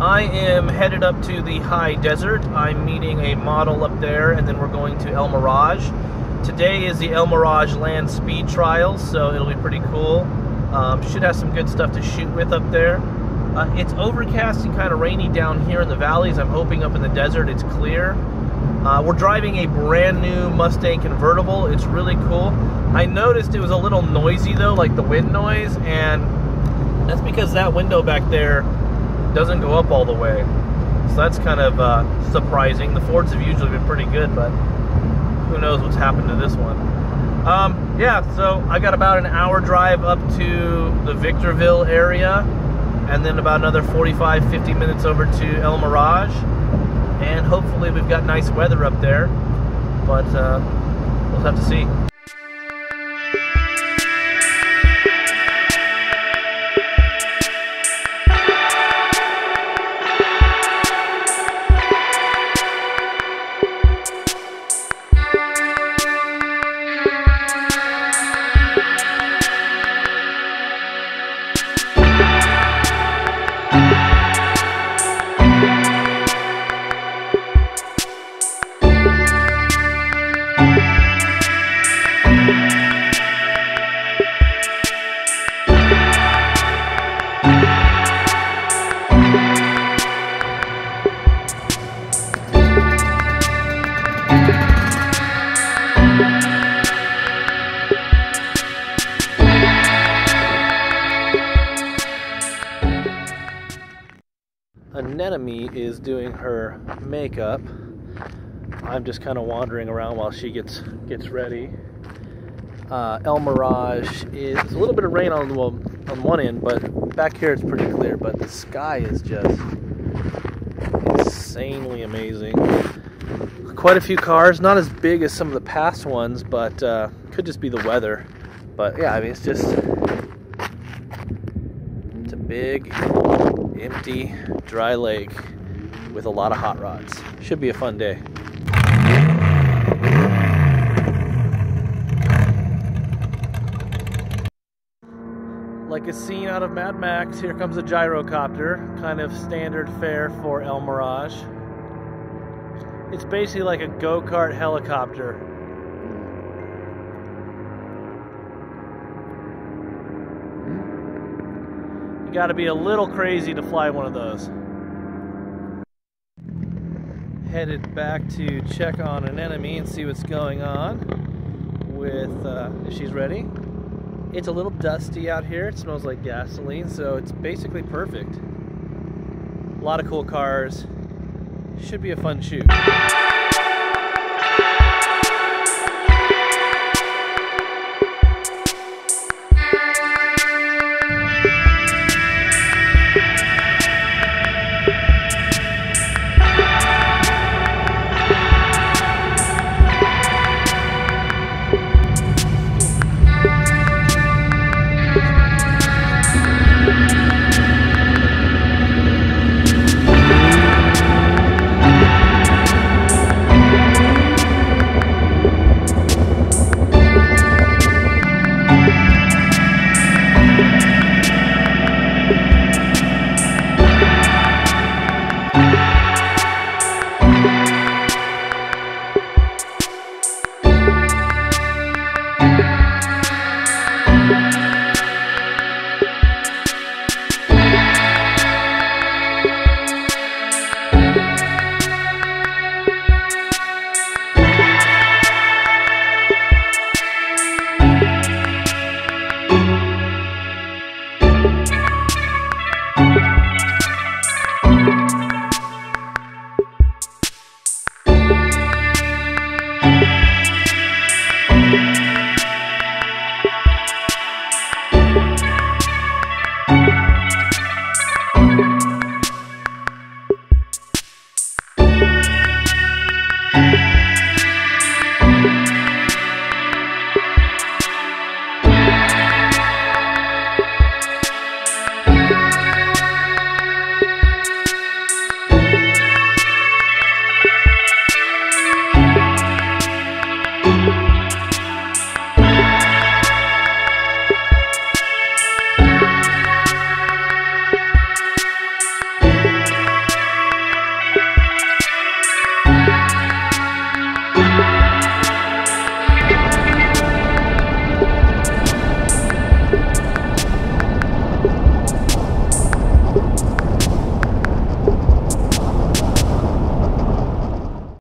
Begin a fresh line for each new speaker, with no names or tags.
I am headed up to the high desert. I'm meeting a model up there, and then we're going to El Mirage. Today is the El Mirage Land Speed Trials, so it'll be pretty cool. Um, should have some good stuff to shoot with up there. Uh, it's overcast and kind of rainy down here in the valleys. I'm hoping up in the desert it's clear. Uh, we're driving a brand new Mustang convertible. It's really cool. I noticed it was a little noisy though, like the wind noise, and that's because that window back there doesn't go up all the way. So that's kind of uh, surprising. The Fords have usually been pretty good, but who knows what's happened to this one. Um, yeah, so I got about an hour drive up to the Victorville area, and then about another 45, 50 minutes over to El Mirage. And hopefully we've got nice weather up there, but uh, we'll have to see. Anemone is doing her makeup. I'm just kind of wandering around while she gets gets ready. Uh, El Mirage is a little bit of rain on well, on one end, but back here it's pretty clear. But the sky is just insanely amazing. Quite a few cars, not as big as some of the past ones, but uh, could just be the weather. But yeah, I mean it's just it's a big empty, dry lake with a lot of hot rods. Should be a fun day. Like a scene out of Mad Max, here comes a gyrocopter, kind of standard fare for El Mirage. It's basically like a go-kart helicopter. You got to be a little crazy to fly one of those. Headed back to check on Anemone and see what's going on with, uh, if she's ready. It's a little dusty out here. It smells like gasoline, so it's basically perfect. A lot of cool cars. Should be a fun shoot.